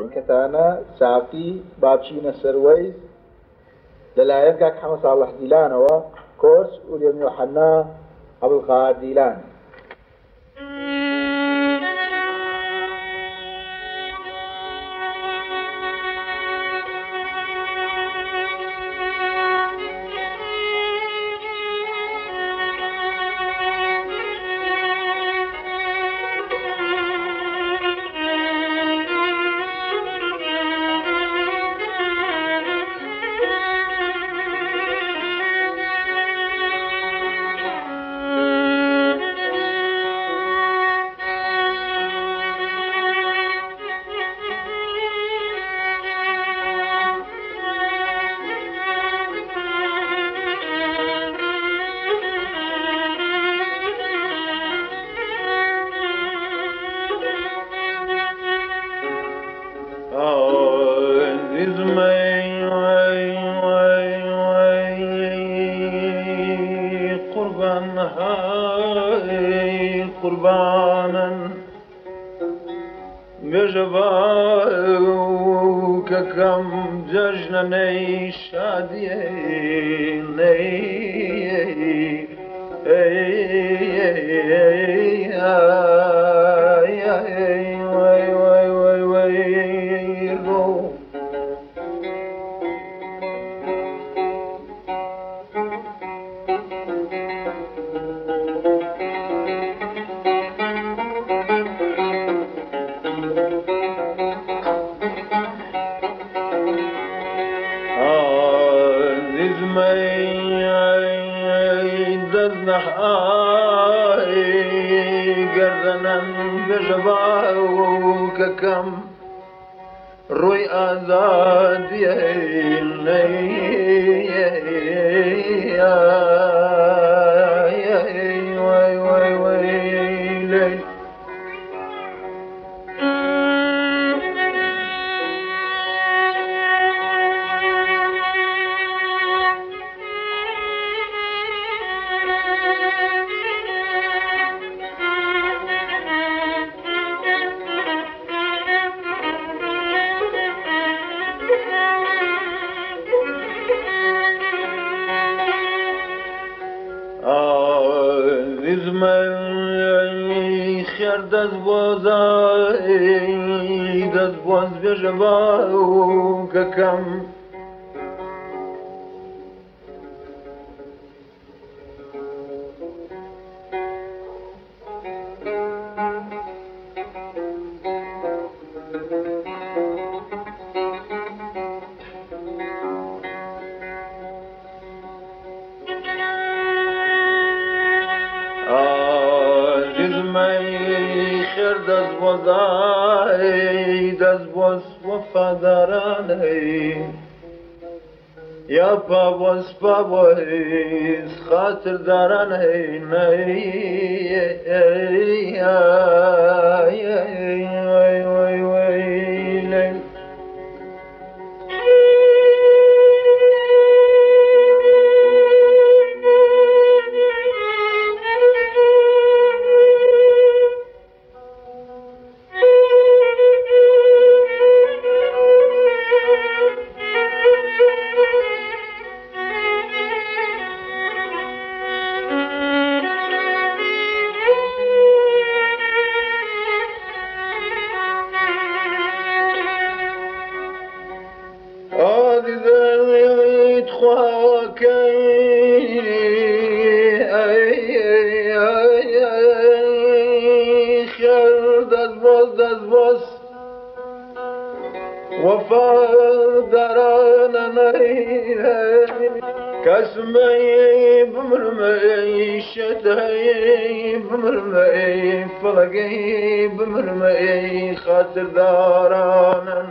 کەتانە ساقی باچینە سەروەی لەلایەنگا کەمە ساڵح دیلانەوە کۆرس و لێمیحەنا عبلقار دیلانی. قربانا بجباوك كم ججن ني شادي ني گردنم بجبا و ککم روی آزادی نیه هر دەست بۆ دەست بۆز بێژە با کەکەم. من شعر دەستبوەدای دەستبوەسوە ای. یا پا باز پا خاطر بۆ ای نەی وفادران نريه كاسمي بمرمي شتهي بمرمي فلقي بمرمي خاطر دارانا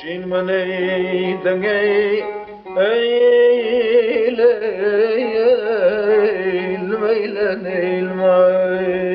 شين مني دقي اي ليل ميلاني الماي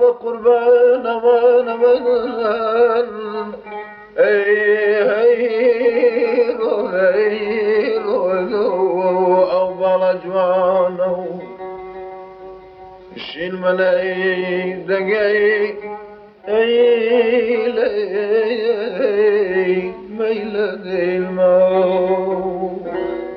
بقربان أمان أمان أي هي أو بلا جوانو شين ملاي دقايق إلي meile del mau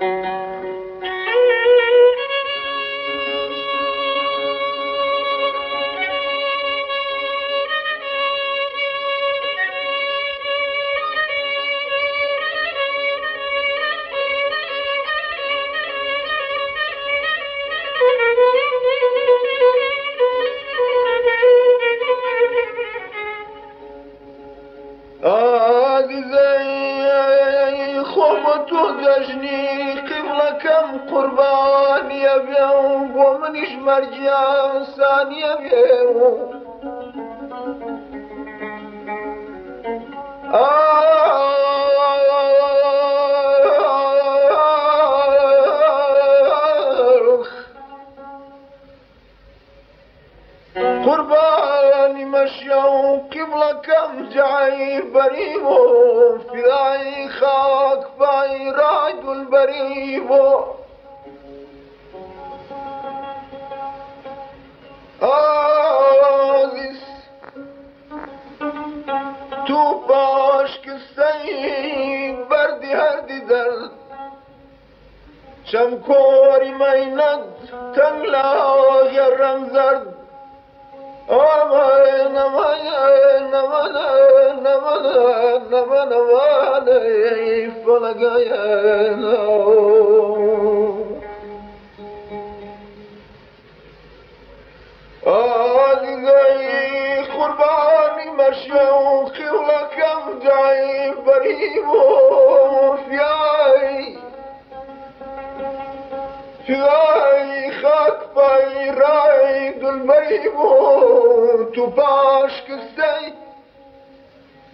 مرجع ثانية بيوم قرباني مشيوا قبلكم جعي بريمو فداي خاك باي رايد البريمو oasis تو باش که سعی بردی هر دیدر چمکوری میند تنگلا یا رنگ زرد. آمای نمای نمان نمان نمان نمان فلگای نمان قربانی مشوقی لکم جای بریمو فیای فیای خاک پای رای دل بریمو تو باش کسی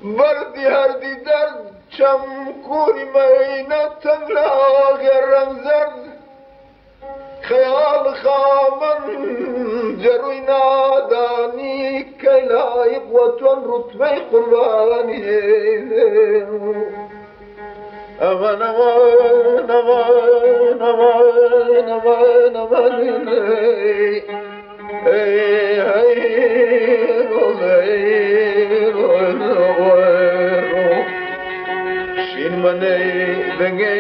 وردی هردی درد چم کوری مینه تنگلا غیرم زرد خیال خامن جروی نادانی که لایق و تون رتبه قربانی امان امان امان امان امان امان ای شین منی بگی